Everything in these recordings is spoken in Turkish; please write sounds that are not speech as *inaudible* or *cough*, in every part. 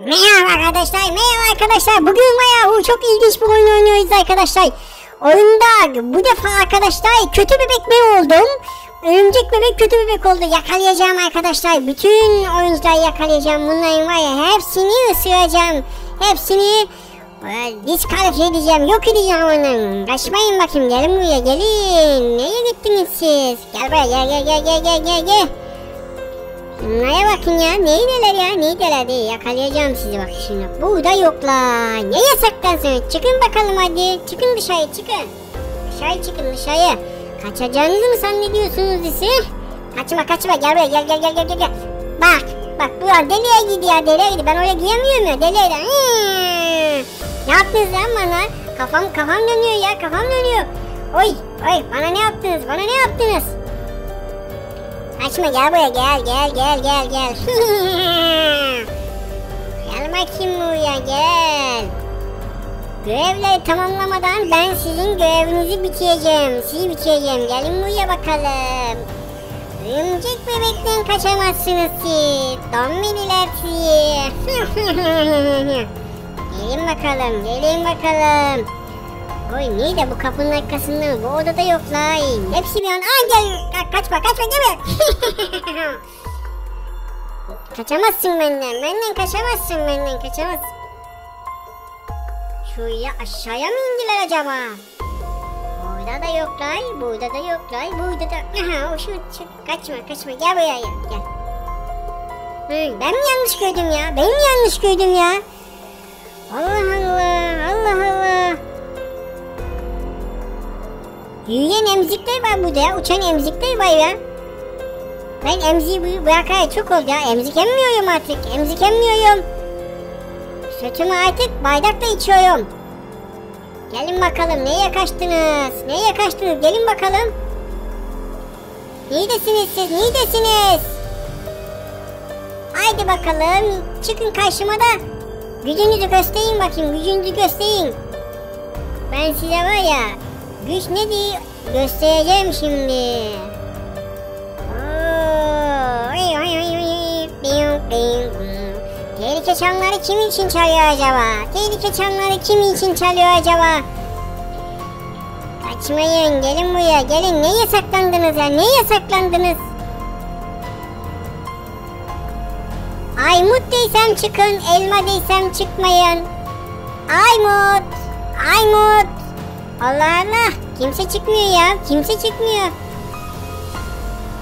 Merhaba arkadaşlar, merhaba arkadaşlar. Bugün bayağı çok ilginç bir oyun oynuyoruz arkadaşlar. Oyunda bu defa arkadaşlar kötü bebek mi oldum? Örümcek bebek kötü bebek oldu. Yakalayacağım arkadaşlar. Bütün oyuncuları yakalayacağım. Bunların var ya hepsini ısıracağım. Hepsini diskalifiye edeceğim. Yok edeceğim onun. Kaçmayın bakayım. Gelin buraya gelin. Nereye gittiniz siz? Gel buraya gel gel gel gel gel gel gel. Neye bakın ya? Neydeler ya? Neydeler diye yakalayacağım sizi bak şimdi. Burada yoklar. Neye saklansınız? Çıkın bakalım hadi. Çıkın dışarı çıkın. Dışarı çıkın dışarı. Kaçacağınızı mı zannediyorsunuz bizi? Kaçma kaçma gel buraya gel gel gel gel gel. Bak bak bu an deliye gidiyor deliye gidiyor. Ben oraya gidemiyorum ya deliye de. Ne yaptınız lan bana? Kafam kafam dönüyor ya kafam dönüyor. Oy oy bana ne yaptınız? Bana ne yaptınız? Kaçma gel buraya gel gel gel gel gel. *laughs* gel bakayım buraya gel. Görevleri tamamlamadan ben sizin görevinizi bitireceğim. Sizi bitireceğim. Gelin buraya bakalım. Örümcek bebekten kaçamazsınız siz. Dombiniler sizi. *laughs* gelin bakalım gelin bakalım. Oy niye de bu kapının arkasında bu odada yoklar. Hepsi bir an. Gel Ka- kaçma kaçma gel. *laughs* Kaçamazsın benden. Benden kaçamazsın benden kaçamazsın. Şuraya aşağıya mı indiler acaba? Burada da yoklar, burada da yoklar, burada da... Aha, o şu kaçma, kaçma, gel buraya, gel. Hı, ben mi yanlış gördüm ya? Ben mi yanlış gördüm ya? Allah Allah. Yürüyen emzikler var burada ya. Uçan emzikler var ya. Ben emziği bırakalı çok oldu ya. Emzik emmiyorum artık. Emzik emmiyorum. Sütümü artık bardakta içiyorum. Gelin bakalım neye kaçtınız? Neye kaçtınız? Gelin bakalım. Neredesiniz siz? Neredesiniz? Haydi bakalım. Çıkın karşıma da. Gücünüzü gösterin bakayım. Gücünüzü gösterin. Ben size var ya güç ne diye göstereceğim şimdi. Tehlike çanları kim için çalıyor acaba? Tehlike çanları kim için çalıyor acaba? Kaçmayın gelin buraya gelin neye saklandınız ya neye saklandınız? Aymut değilsem çıkın elma değilsem çıkmayın. Aymut Aymut Allah Allah kimse çıkmıyor ya kimse çıkmıyor.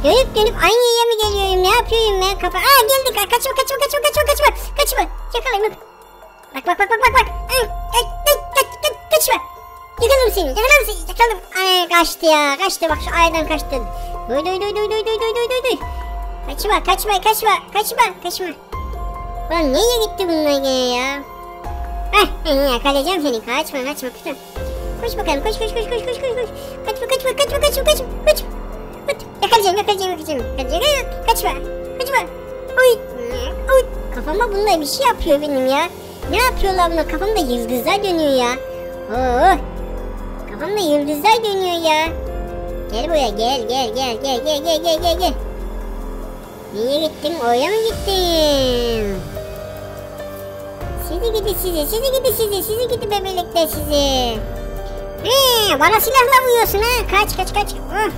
Dönüp dönüp aynı yere mi geliyorum? Ne yapıyorum ben? Kafa... Aa geldik. Kaçma kaçma kaçma kaçma kaçma. Kaçma. Yakalayın bak. Bak bak bak bak bak. kaçma. Yakaladım seni. Yakaladım seni. Yakaladım. Ay kaçtı ya. Kaçtı bak şu aydan kaçtı. Duy duy duy duy duy duy duy duy duy. Kaçma kaçma kaçma kaçma kaçma. Ulan nereye gitti bunlar gene ya? Heh yakalayacağım seni. Kaçma kaçma kaçma. Koş bakalım koş koş koş koş koş koş. Kaçma kaçma kaçma kaçma kaçma kaçma. Kaç, yakalayacağım yakalayacağım yakalayacağım. Yakalayacağım. Kaçma. Kaçma. Uy. Uy. Kafama bunlar bir şey yapıyor benim ya. Ne yapıyorlar bunlar? Kafamda yıldızlar dönüyor ya. Oo. Kafamda yıldızlar dönüyor ya. Gel buraya gel gel gel gel gel gel gel gel gel. Niye gittin? Oraya mı gittin? Sizi gidi sizi, sizi gidi sizi, sizi gidi bebelekler sizi. He, bana silahla vuruyorsun ha. Kaç kaç kaç. Huh.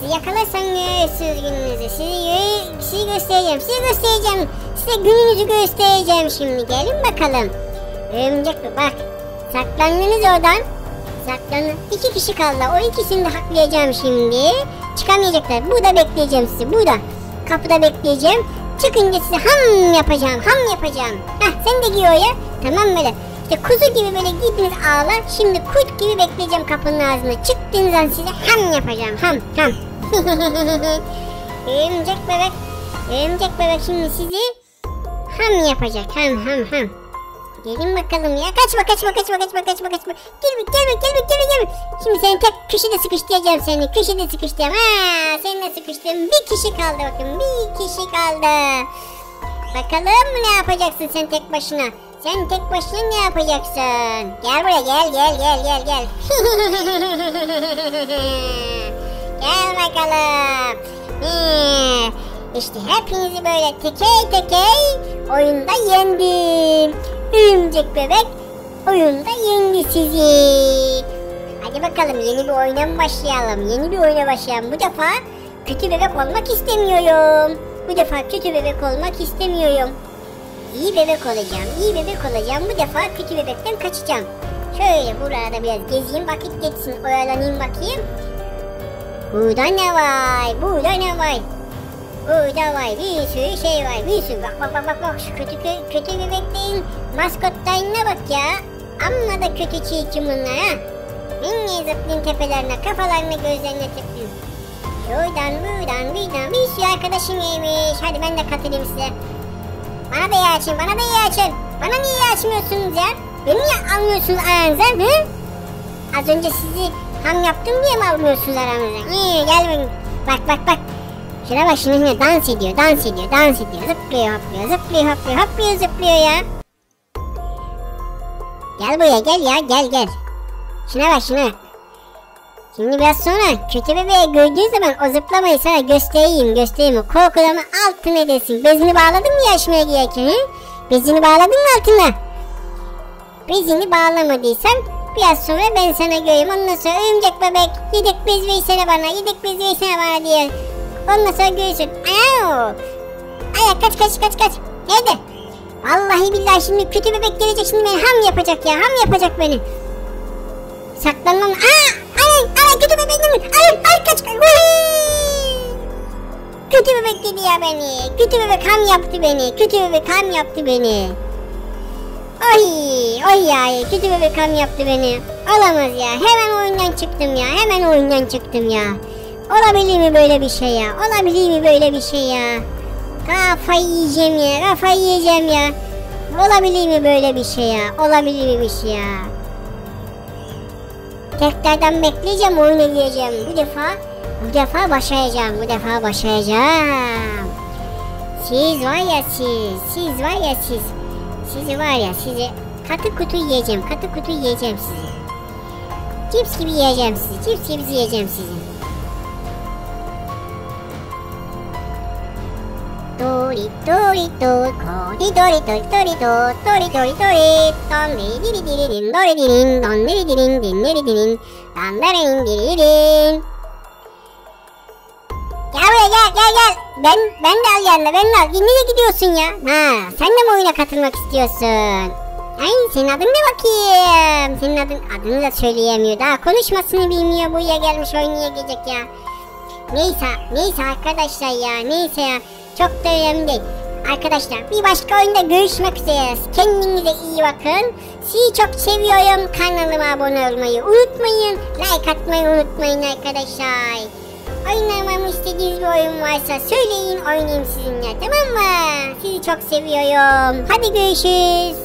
Sizi yakalarsan görürsünüz gününüzü. Sizi, sizi göstereceğim. Sizi göstereceğim. Size gününüzü göstereceğim şimdi. Gelin bakalım. Örümcek? Bak. Saklandınız oradan. Saklanın. İki kişi kaldı. O ikisini de haklayacağım şimdi. Çıkamayacaklar. Burada bekleyeceğim sizi. Burada. Kapıda bekleyeceğim. Çıkınca size ham yapacağım. Ham yapacağım. Heh sen de giy oraya. Tamam böyle. İşte kuzu gibi böyle giydiniz ağla. Şimdi kurt gibi bekleyeceğim kapının ağzına. Çıktığınız an size ham yapacağım. Ham ham. *laughs* Örümcek bebek. Örümcek bebek şimdi sizi ham yapacak. Ham ham ham. Gelin bakalım ya. Kaçma kaçma kaçma kaçma kaçma kaçma. Gelme gelme gelme gelme gelme. Şimdi seni tek köşede sıkıştıracağım seni. Köşede sıkıştıracağım. Ha, seninle sıkıştım. Bir kişi kaldı bakın. Bir kişi kaldı. Bakalım ne yapacaksın sen tek başına? Sen tek başına ne yapacaksın? Gel buraya gel gel gel gel gel. *laughs* gel bakalım. Ee, İşte hepinizi böyle tekey tekey oyunda yendim. Örümcek bebek oyunda yendi sizi. Hadi bakalım yeni bir oyuna mı başlayalım? Yeni bir oyuna başlayalım. Bu defa kötü bebek olmak istemiyorum. Bu defa kötü bebek olmak istemiyorum. İyi bebek olacağım. iyi bebek olacağım. Bu defa kötü bebekten kaçacağım. Şöyle burada biraz gezeyim vakit geçsin oyalanayım bakayım. Burada ne var? Burada ne var? Burada var bir sürü şey var bir sürü bak bak bak bak bak şu kötü kö- kötü bebeklerin maskotlarına bak ya. Amma da kötü çirkin bunlar ha. Minni zıplayın tepelerine kafalarına gözlerine tıklayın. Şuradan buradan buradan bir sürü arkadaşım gelmiş. Hadi ben de katılayım size. Bana da yer açın bana da yer açın. Bana niye yer açmıyorsunuz ya? Beni niye almıyorsunuz aranıza hı? Az önce sizi ham yaptım diye mi almıyorsunuz aranıza? İyi gel bakayım. Bak bak bak. Şuna bak şuna şuna dans ediyor dans ediyor dans ediyor. Zıplıyor hopluyor zıplıyor hopluyor hopluyor zıplıyor ya. Gel buraya gel ya gel gel. Şuna bak şuna. Şimdi biraz sonra kötü bebeği gördüğün zaman o zıplamayı sana göstereyim göstereyim. O korkularımı altın edesin. Bezini bağladın mı yarışmaya girerken? He? Bezini bağladın mı altına? Bezini bağlamadıysan biraz sonra ben sana göreyim. Ondan sonra örümcek bebek yedek bez versene bana yedek bez versene bana diye. Ondan sonra görürsün. Ayaw. Ayak kaç kaç kaç kaç. Nerede? Vallahi billahi şimdi kötü bebek gelecek şimdi beni ham yapacak ya ham yapacak beni. Saklanmam. Aa! Ay ay? Ay kaç! Kötü bebek dedi ya beni. Kötü bebek ham yaptı beni. Kötü bebek ham yaptı beni. Ay ay ya kötü bebek ham yaptı beni. Olamaz ya. Hemen oyundan çıktım ya. Hemen oyundan çıktım ya. Olabilir mi böyle bir şey ya? Olabilir mi böyle bir şey ya? Kafayı yiyeceğim ya. Kafayı yiyeceğim ya. Olabilir mi böyle bir şey ya? Olabilir mi bir şey ya? Tekrardan bekleyeceğim oyuna gireceğim. Bu defa bu defa başaracağım. Bu defa başaracağım. Siz var ya siz. Siz var ya siz. Sizi var ya sizi katı kutu yiyeceğim. Katı kutu yiyeceğim sizi. Cips gibi yiyeceğim sizi. Cips gibi yiyeceğim sizi. とりとりとこりとりとりとりととりとりとりとんりりりりりりんどりりりんどんりりりりんりんりりりりんだんだりんりりりり Gel buraya gel gel gel. Ben ben de al yanına ben de al. Nereye gidiyorsun ya? Ha sen de mi oyuna katılmak istiyorsun? Ay senin adın ne bakayım? Senin adın adını da söyleyemiyor. Daha konuşmasını bilmiyor. Buraya gelmiş oynayacak ya. Neyse neyse arkadaşlar ya neyse ya. Çok da önemli değil. Arkadaşlar bir başka oyunda görüşmek üzere. Kendinize iyi bakın. Sizi çok seviyorum. Kanalıma abone olmayı unutmayın. Like atmayı unutmayın arkadaşlar. Oynamamı istediğiniz bir oyun varsa söyleyin oynayayım sizinle tamam mı? Sizi çok seviyorum. Hadi görüşürüz.